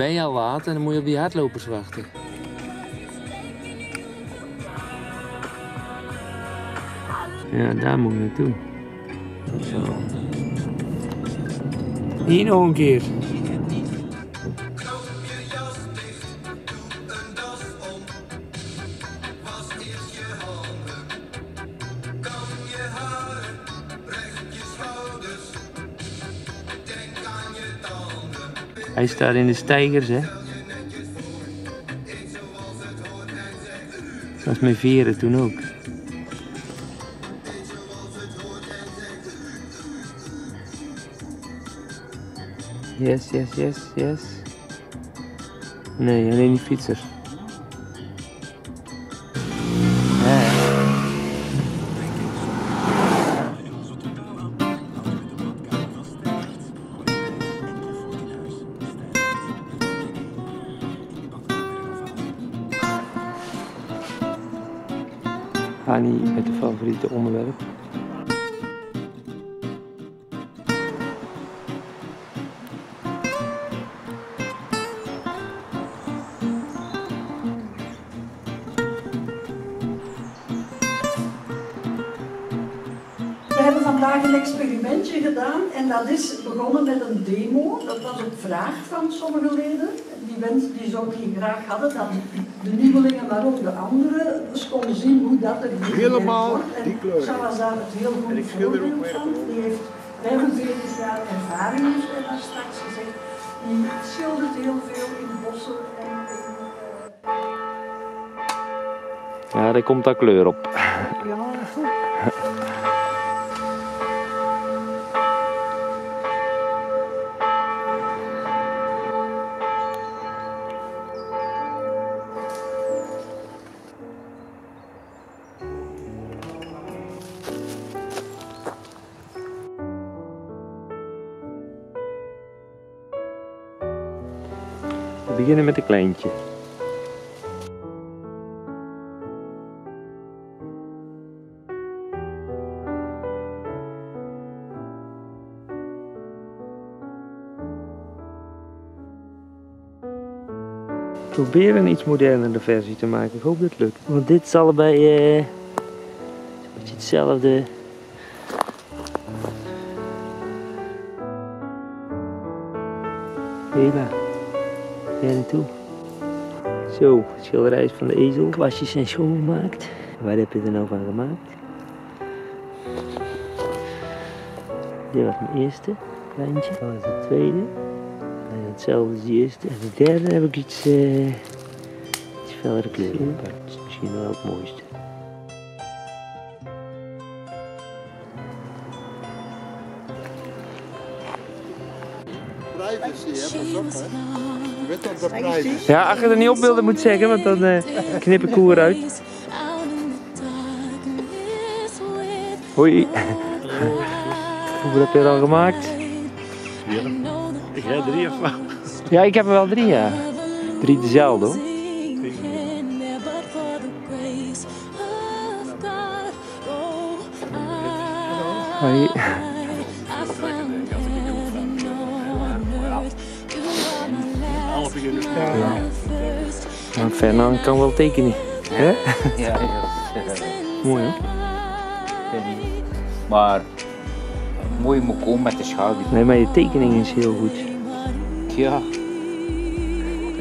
Ben je al laat en dan moet je op die hardlopers wachten. Ja, daar moet je naartoe. Zo. Hier nog een keer. Hij staat in de stijgers, hè? Was met veren toen ook. Yes, yes, yes, yes. Nee, alleen die fietsers. Hani met de favoriete onderwerp. We hebben vandaag een experimentje gedaan en dat is begonnen met een demo. Dat was op vraag van sommige leden. Die wens die zo die graag hadden dat de nieuwelingen, maar ook de anderen, dus konden zien hoe dat er Helemaal wordt. En die kleur. Daar het heel En ik goed weer van. Die heeft 45 jaar ervaring, heeft hij daar straks gezegd. Die schildert heel veel in bossen en in... eh, Ja, daar komt dat kleur op. ja, beginnen met een kleintje. Probeer een iets modernere versie te maken. Ik hoop dat het lukt. Want dit is allebei eh, een beetje hetzelfde. Hela. Jij naartoe. Zo, schilderij van de ezel. Kwastjes zijn schoongemaakt. Waar heb je er nou van gemaakt? Dit was mijn eerste kleintje. Dat was de tweede. En hetzelfde als die eerste. En de derde heb ik iets, eh iets fellere kleur op. Dat is misschien wel het mooiste. Ja, als je er niet op wilde moet zeggen, want dan eh, knip ik koer uit. Hoi. Hoeveel heb je er al gemaakt? Ik heb drie of wat? Ja, ik heb er wel drie, ja. Drie dezelfde hoor. Hoi. Fernand kan wel tekenen. Hè? Ja, ja. Mooi hoor. Maar mooi moet komen met de schaduw. Nee, maar je tekening is heel goed. Ja,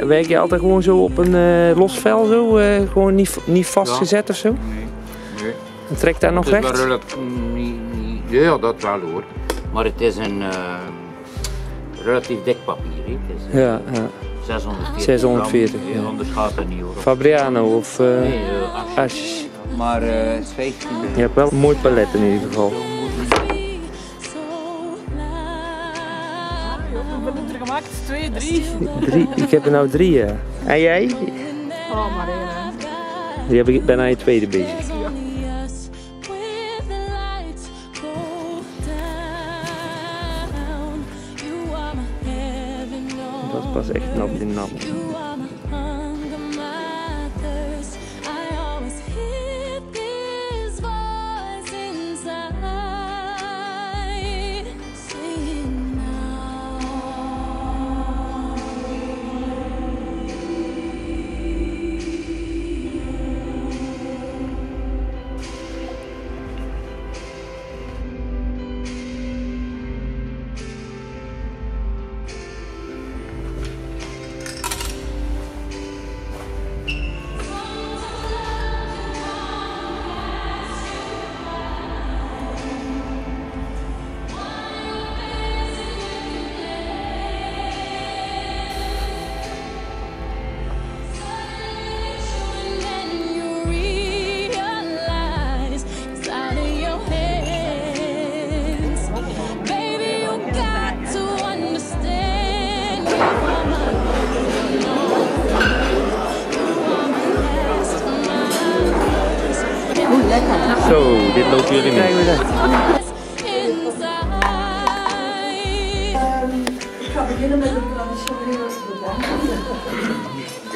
Werk je altijd gewoon zo op een eh, los vel zo? eh, gewoon niet, niet vastgezet of zo? nee. nee. En trekt daar nog Het wel ja, dat wel hoor. Maar het is een eh, relatief dik papier. hè. Het is Ja, ja. 640 640, gram. ja. Ja, anders gaat het niet hoor. Fabriano of Nee, Asjes. Maar eh, het is 15. Je hebt wel een mooi palet in ieder geval. Hoeveel heb je er gemaakt? Twee, drie? Drie, ik heb er nou drie, ja. En jij? Oh, maar. Die heb ik, ben aan je tweede bezig. Dat is pas echt nat in nat.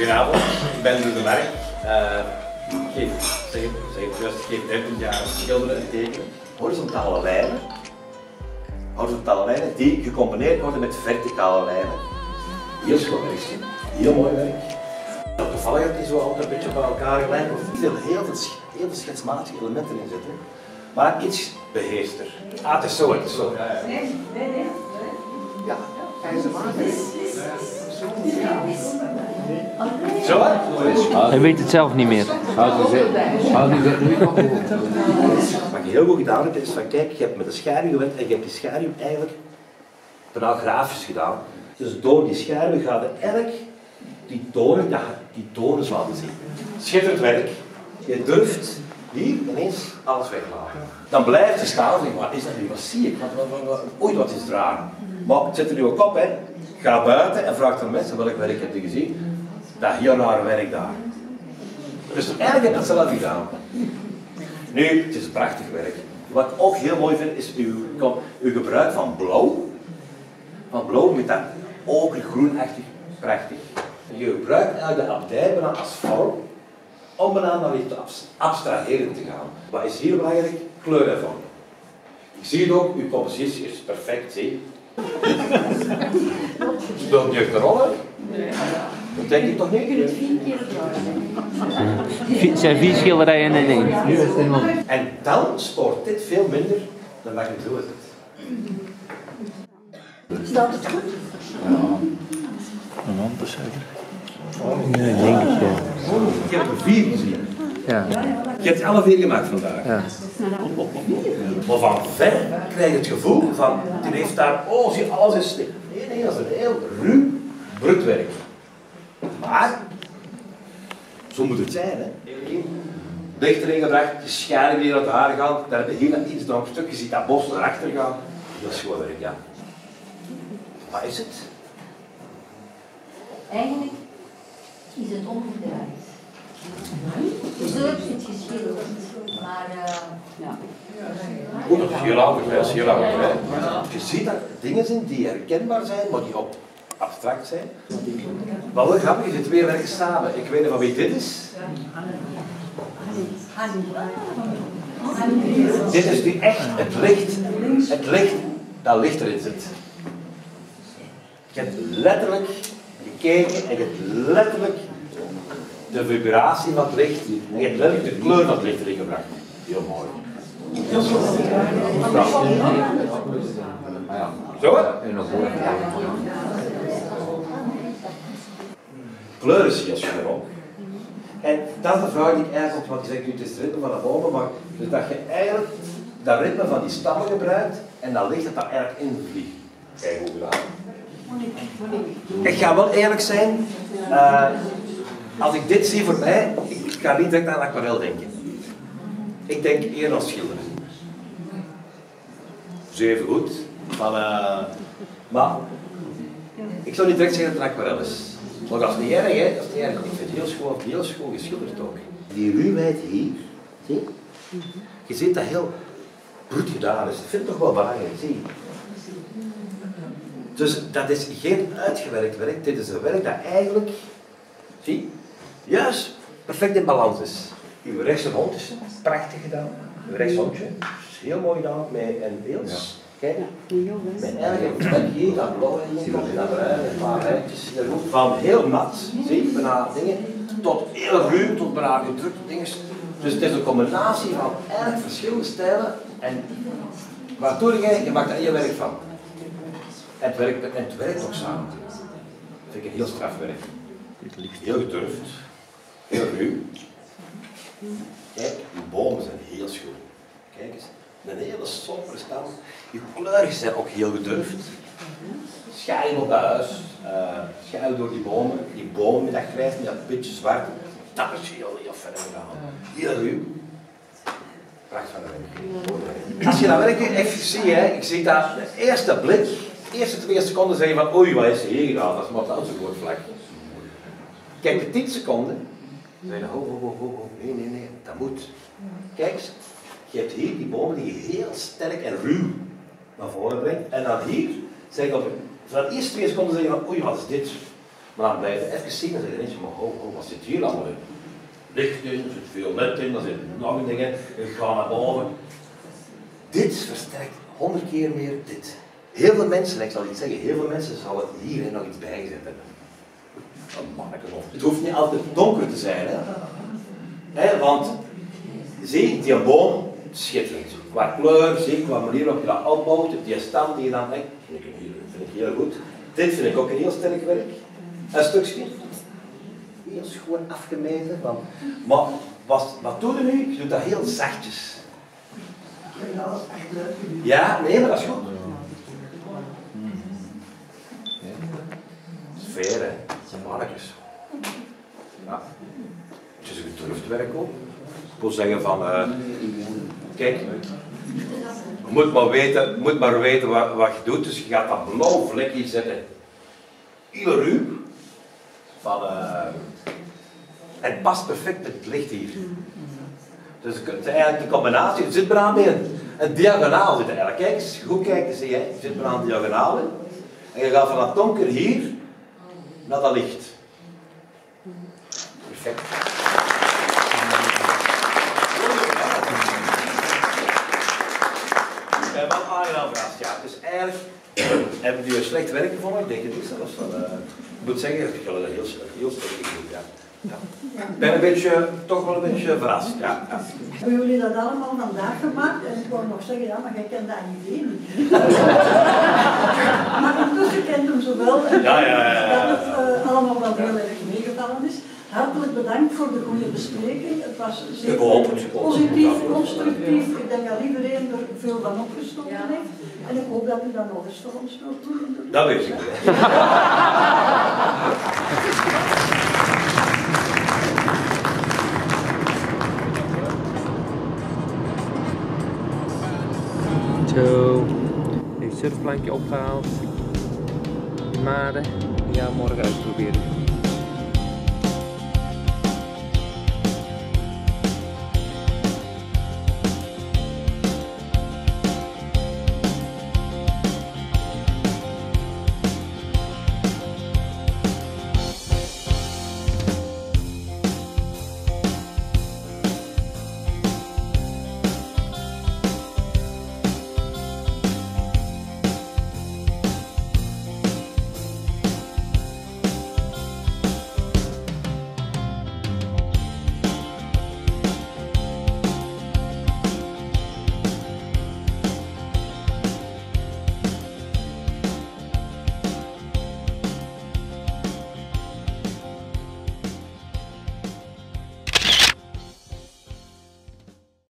Goedenavond, ik ben Luc de Merk. Uh, geef, zeg, zeg het juist, ik geef 13 jaar schilderen en tekenen. Horizontale lijnen. Horizontale lijnen die gecombineerd worden met verticale lijnen. Heel schoon werk, heel mooi werk. Toevallig dat die zo altijd een beetje bij elkaar lijken. Er zitten heel veel, heel veel schetsmatige elementen in zitten. Maar iets beheerst er. Ah, het is zo, het is zo. Nee, nee, nee. Ja, Zo? Hij weet het zelf niet meer. Wat je heel goed gedaan hebt, is van kijk, je hebt met de schaduw gewerkt en je hebt die schaduw eigenlijk bijna grafisch gedaan. Dus door die schaduw gaat je eigenlijk die toren, ja, die torens laten zien. Schitterend werk. Je durft hier ineens alles weglaten. Dan blijft je staan en wat is dat nu? Wat zie ik? Wat, wat, wat, wat, ooit wat is raar. Maar zet er nu ook op, hè. Ga buiten en vraag aan mensen welk werk heb je gezien. Dat heel rare werk daar. Dus eigenlijk heb je het zelf gedaan. Nu, het is een prachtig werk. Wat ik ook heel mooi vind, is uw, uw gebruik van blauw. Van blauw met dat okergroenachtig, prachtig. Je gebruikt eigenlijk de abdij bijna als vorm om bijna naar abs- abstraheren te gaan. Wat is hier belangrijk? Kleur ervan. Ik zie het ook, uw compositie is perfect, zie. Speelt niet echt een rol, hè? Dat denk ik toch niet? Het zijn vier schilderijen in één. En dan spoort dit veel minder dan dat je zit. Staat het goed? Een hand of zo. Ja, ik denk het, ja. Ik heb er vier gezien. Ja. Je hebt alle vier gemaakt vandaag. Ja. Maar van ver krijg je het gevoel van, die heeft daar, oh zie alles is stil. Nee, nee, dat is een heel ruw, brut Maar, zo moet het zijn, hè. Licht erin gebracht, je scharen die naar daar gaan, daar heb je hier dat iets nog stuk, je ziet dat bos naar achter gaan. Dat is gewoon werk, ja. Wat is het? Eigenlijk is het omgedraaid. Zo is het geschilderd, maar eh, Goed, dat is heel oud, dat is heel. Je ziet dat er dingen zijn die herkenbaar zijn, maar die op abstract zijn. Wat wel grappig de twee werken samen. Ik weet niet van wie dit is. Dit is nu echt het licht. Het licht dat licht erin zit. Je hebt letterlijk gekeken en je hebt letterlijk de vibratie van het licht en je hebt letterlijk de kleur van het licht erin gebracht. Heel mooi. Zo hè? Kleur is heel schoon ook. En dat is de vraag die ik eigenlijk, want je zegt nu het is het ritme van de bomen, maar dus dat je eigenlijk dat ritme van die stammen gebruikt en dat licht dat daar eigenlijk in vliegt. Kijk hoe gedaan. Ik ga wel eerlijk zijn, eh, als ik dit zie voor mij, ik ga niet direct aan aquarel denken. Ik denk eerder aan schilderen. Zeven goed. Eh, maar ik zou niet direct zeggen dat het een aquarel is. Maar dat is niet erg, hè? Dat is niet erg. Ik vind het heel schoon, heel schoon geschilderd ook. Die ruwheid hier, zie je? ziet dat heel bruut gedaan is. Ik vind het toch wel belangrijk, zie? Dus dat is geen uitgewerkt werk, dit is een werk dat eigenlijk, zie, juist perfect in balans is. Uw rechtse hond is prachtig gedaan. Uw rechtshondje is heel mooi gedaan met een beeld. Kijk, met eigenlijk een plek hier, dat blauw in komt, dat bruin, een paar rijtjes. hier. Van heel nat, zie je, bijna dingen, tot heel ruw, tot bijna gedrukte dingen. Dus het is een combinatie van eigenlijk verschillende stijlen en waar doe je, je maakt er je werk van. En het werkt, en het werkt ook samen. Dat vind ik een heel strafwerk. Heel gedurfd, heel ruw. Kijk, die bomen zijn heel schoon. Kijk eens, een hele sombere stam. Je kleuren zijn ook heel gedurfd. Schaduw op dat huis, uh, door die bomen, die bomen met dat grijs, met dat beetje zwart. Dat is heel, heel ver gedaan. Heel ruw. Pracht van werk. Als je dat werk echt ziet, hè, ik zie dat de eerste blik, de eerste twee seconden zeg je van oei, wat is er hier gedaan? Dat is maar een woord vlak. Kijk, de 10 seconden, je, ho, ho, ho, ho, nee, nee, nee, dat moet. Kijk je hebt hier die bomen die je heel sterk en ruw naar voren brengt. En dan hier, zeg je op de eerste twee seconden zeggen van, oei, wat is dit? Maar dan blijf je even zien en zeg je maar oh, oh, wat zit hier allemaal in? Licht in, er zit veel net in, er zitten nog dingen, ik ga naar boven. Dit versterkt honderd keer meer dit. Heel veel mensen, en ik zal iets zeggen, heel veel mensen zouden hier nog iets bijgezet hebben. Een manneke of. Het hoeft niet altijd donker te zijn, hè want, zie, die boom, schitterend. Qua kleur, zie, qua manier waarop je dat opbouwt, die stand die je dan denkt, vind ik, heel, vind ik heel goed. Dit vind ik ook een heel sterk werk. Een stukje. Heel schoon afgemeten. Van. Maar wat, wat doe je nu? Je doet dat heel zachtjes. Ja, nee, maar dat is goed. Sfeer, hè. Mannetjes. Ja. Het is een gedurfd werk ook. Ik wil zeggen van, eh, kijk, je moet maar weten, moet maar weten wat, wat je doet. Dus je gaat dat blauw vlekje zetten. Heel ruw. Van, eh, het past perfect met het licht hier. Dus het is eigenlijk de combinatie, het zit maar aan bij een diagonaal zit eigenlijk. Kijk eens, goed kijken, zie je, het zit maar aan diagonaal. hè. En je gaat van dat donker hier naar dat licht. Perfect. Ja, wat aangenaam verrast, ja. Dus eigenlijk hebben jullie een slecht werk gevonden, ik denk het niet zelfs. Van, eh, ik moet zeggen, ik heb dat heel, heel sterk gedaan. Ja. Ja. Ik ben een beetje, toch wel een beetje verrast. Ja. ja. Hebben jullie dat allemaal vandaag gemaakt? En ik wou nog zeggen, ja, maar jij kent dat idee niet. maar intussen kent hem zo wel. En Ja, ja, ja, ja, Dat het eh, allemaal wel heel erg is. Hartelijk bedankt voor de goede bespreking. Het was zeer positief, constructief. Ik denk dat iedereen er veel van opgestoken heeft. En ik hoop dat u dat nog eens voor ons wilt doen. Dat weet ik. Zo, heeft surfplankje opgehaald. Maden. Ja, morgen uitproberen.